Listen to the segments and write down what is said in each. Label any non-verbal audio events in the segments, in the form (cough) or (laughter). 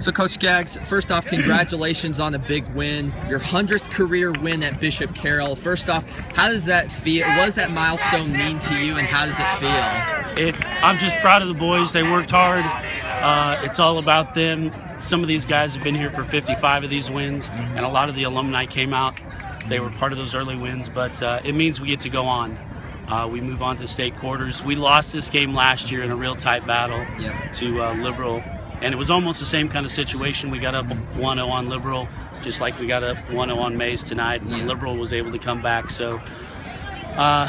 So, Coach Skaggs, first off, congratulations on a big win, your hundredth career win at Bishop Carroll. First off, how does that feel? What does that milestone mean to you, and how does it feel? It, I'm just proud of the boys. They worked hard. Uh, it's all about them. Some of these guys have been here for 55 of these wins, and a lot of the alumni came out. They were part of those early wins, but uh, it means we get to go on. Uh, we move on to state quarters. We lost this game last year in a real tight battle Yep. to uh, Liberal, and it was almost the same kind of situation. We got up 1 0 on Liberal, just like we got up 1 0 on Maize tonight, and Yeah. Liberal was able to come back. So, uh,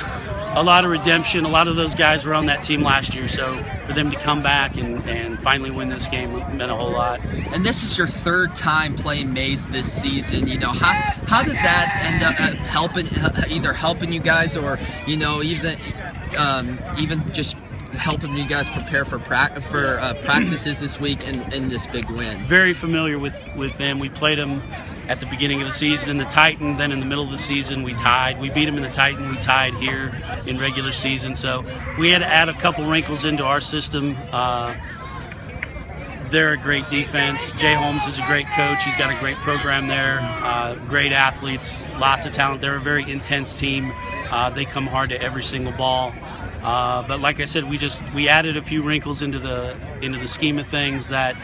a lot of redemption. A lot of those guys were on that team last year, so for them to come back and, and finally win this game meant a whole lot. And this is your third time playing Maize this season. You know, how how did that end up uh, helping, uh, either helping you guys or you know even um, even just helping you guys prepare for pra- for uh, practices this week and, and this big win? Very familiar with, with them. We played them at the beginning of the season in the Titan, then in the middle of the season we tied. We beat them in the Titan, we tied here in regular season. So we had to add a couple wrinkles into our system. Uh, they're a great defense. Jay Holmes is a great coach. He's got a great program there. Uh, great athletes, lots of talent. They're a very intense team. Uh, they come hard to every single ball. Uh, but like I said, we just we added a few wrinkles into the into the scheme of things that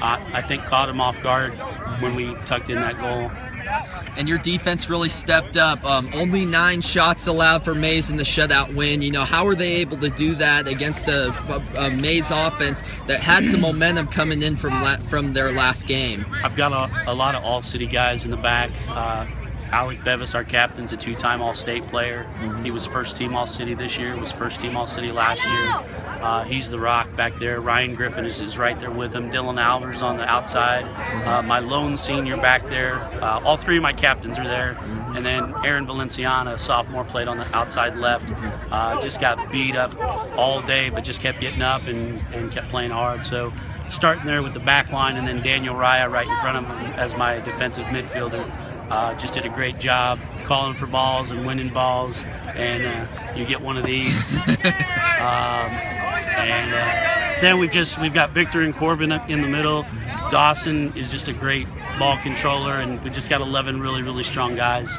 uh, I think caught them off guard when we tucked in that goal. And your defense really stepped up. Um, only nine shots allowed for Maize in the shutout win. You know, how were they able to do that against a, a, a Maize offense that had some momentum coming in from la- from their last game? I've got a, a lot of all city guys in the back. Uh, Alec Bevis, our captain's a two-time All-State player. He was first team All-City this year. Was first team All-City last year. Uh, he's the rock back there. Ryan Griffin is, is right there with him. Dylan Albers on the outside. Uh, my lone senior back there. Uh, all three of my captains are there. And then Aaron Valenciana, sophomore, played on the outside left. Uh, just got beat up all day, but just kept getting up and, and kept playing hard. So starting there with the back line, and then Daniel Raya right in front of him as my defensive midfielder. Uh, just did a great job calling for balls and winning balls, and uh, you get one of these. (laughs) um, and uh, then we've just we've got Victor and Corbin up in the middle. Dawson is just a great ball controller, and we just got 11 really really strong guys.